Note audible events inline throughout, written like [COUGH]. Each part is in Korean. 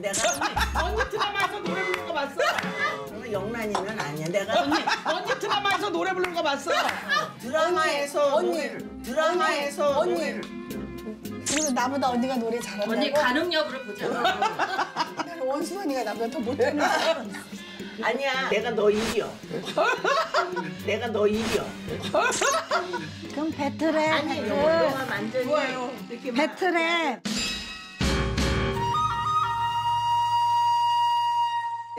내가 언니 드라마에서 노래 부르는 거 봤어? 언니 영란이는 아니야. 내가 언니 언니 드라마에서 노래 부르는 거 봤어? 드라마에서 언니, 노래를 드라마에서 언니. 노래를 그리고 나보다 언니가 노래 잘한다고? 언니 가능 여부를 보자. 나는 원수 언니가 나보다 더 못하는. 아니야. 내가 너 이겨. 내가 너 이겨. 그럼 배틀해 아니 배틀 영화가 완전히 이렇게 막 배틀해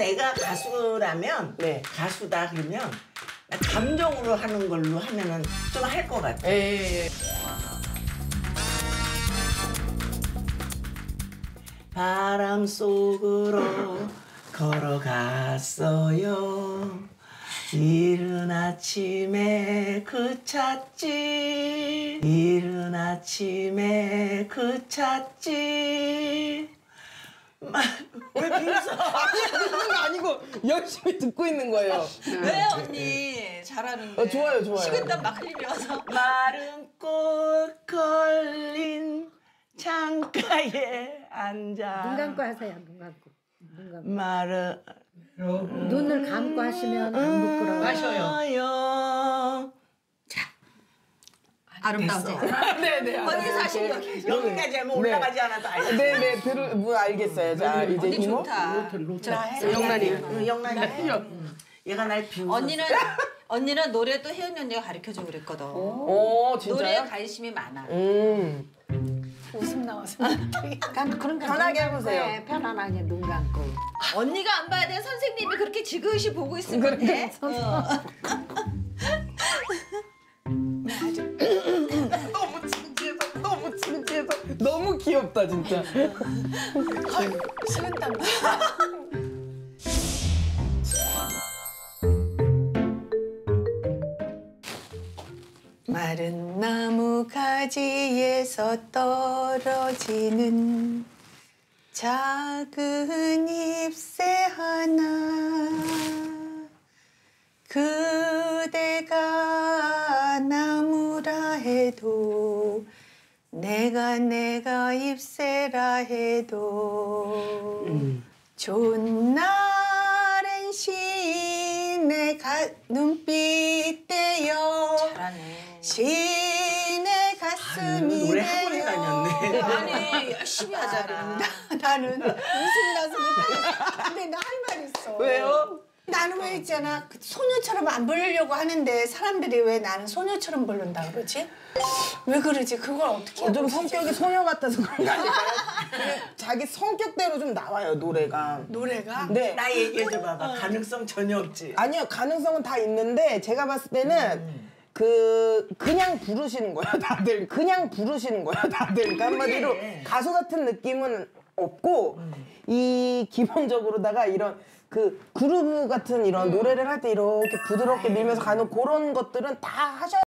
내가 가수라면 네. 가수다 그러면 나 감정으로 하는 걸로 하면은 좀 할 것 같아. 예, 예. 바람 속으로 걸어갔어요. 이른 아침에 그쳤지. 이른 아침에 그쳤지. 마- 왜 비웃어? [LAUGHS] 듣는 거 아니고 열심히 듣고 있는 거예요. 왜 언니 잘하는데? 어, 좋아요, 좋아요. 식은땀 막 흘리면서. [LAUGHS] 마른 꽃 걸린 창가에 앉아. 눈 감고 하세요 눈 감고 눈 감고 마른 눈을 감고 하시면 안 부끄러워 마셔요. 아름다우지. [LAUGHS] 네네. 언니 사실 여기. 여기까지 하면 올라가지 않아도 알지. 네네 들을 뭐 알겠어요. 자 이제 언니 이모. 좋다. 영란이. 응, 영란이. 응. 얘가 날 비웃어. 언니는 [LAUGHS] 언니는 노래도 혜연이 언니가 가르쳐주고 그랬거든. 오 노래에? 관심이 많아. 음. 웃음 나와서 [LAUGHS] 그런 거 편하게 해보세요. 해, 편안하게 눈 감고 언니가 안 봐야 돼. 선생님이 그렇게 지그시 보고 있으면 돼. 귀엽다 진짜. 식은땀 [LAUGHS] 나. 마른 나무 가지에서 떨어지는 작은 잎새 하나 그대가 나무라 해도 내가 내가 잎새라 해도 좋은 날엔 시내 가, 눈빛 떼요 잘하네. 시내 가슴이 노래 학원에. 다녔네. 아니 열심히 하잖아. 나는 웃음 나서 못하겠어 근데 나 할 말 있어 왜요? 나는 왜 있잖아 그 소녀처럼 안 부르려고 하는데 사람들이 왜 나는 소녀처럼 부른다 그러지? 왜 그러지? 그걸 어떻게 어, 좀 성격이 소녀 같아서 그런 거 아닐까요? [LAUGHS] 그게 자기 성격대로 좀 나와요 노래가. 노래가 네. 나 얘기해줘 봐봐. 가능성 전혀 없지. 아니요 가능성은 다 있는데 제가 봤을 때는 그 그냥 부르시는 거예요 다들 그냥 부르시는 거예요 다들 그러니까 한마디로. 가수 같은 느낌은 없고 이 기본적으로다가 이런 그 그루브 같은 이런 노래를 할 때 이렇게 부드럽게 밀면서 가는 그런 것들은 다 하셔야